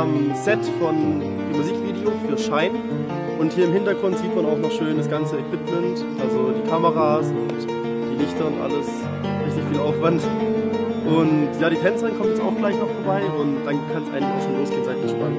am Set von dem Musikvideo für Schein. Und hier im Hintergrund sieht man auch noch schön das ganze Equipment, also die Kameras und und alles. Richtig viel Aufwand. Und ja, die Tänzerin kommt jetzt auch gleich noch vorbei und dann kann es eigentlich auch schon losgehen. Seid gespannt.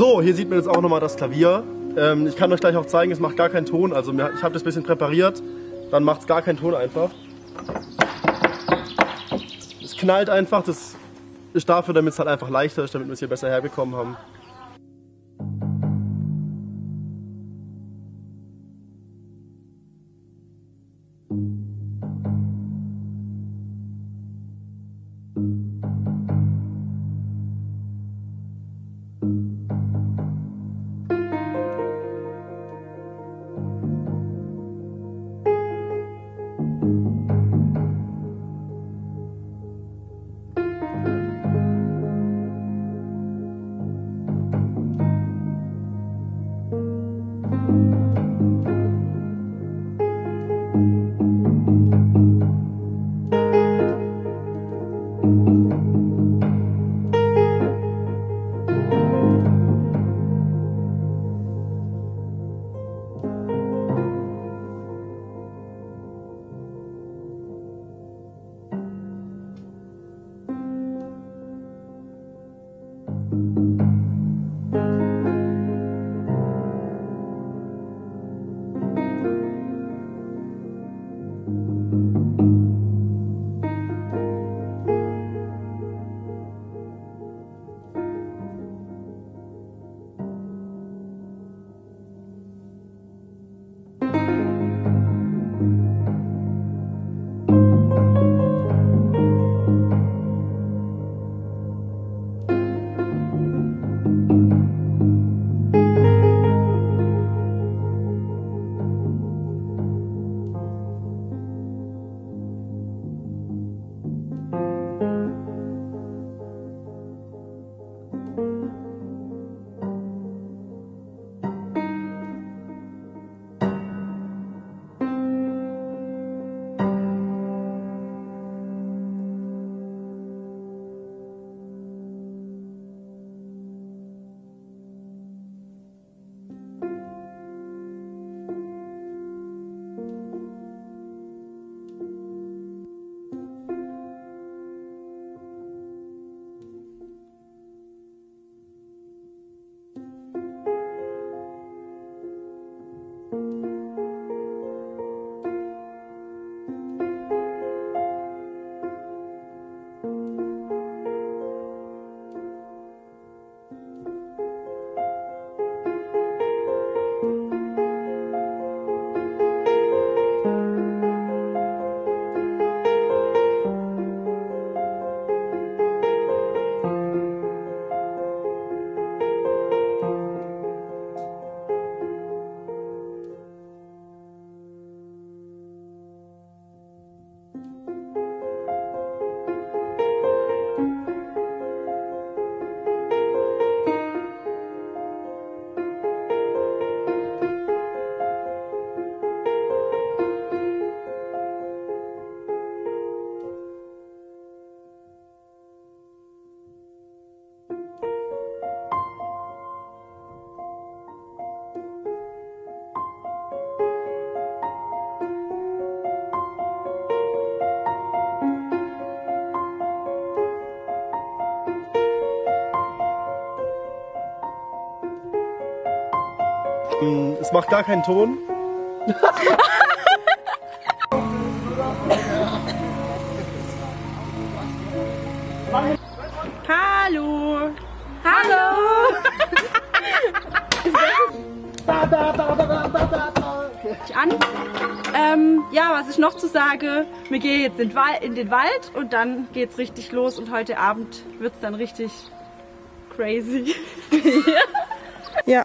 So, hier sieht man jetzt auch nochmal das Klavier. Ähm, ich kann euch gleich auch zeigen, es macht gar keinen Ton. Also ich habe das bisschen präpariert, dann macht es gar keinen Ton einfach. Es knallt einfach, das ist dafür, damit es halt einfach leichter ist, damit wir es hier besser herbekommen haben. Es macht gar keinen Ton. Hallo. Hallo. an. Ähm, ja, was ich noch zu sagen, wir gehen jetzt in, den Wald und dann geht's richtig los und heute Abend wird's dann richtig crazy. Ja.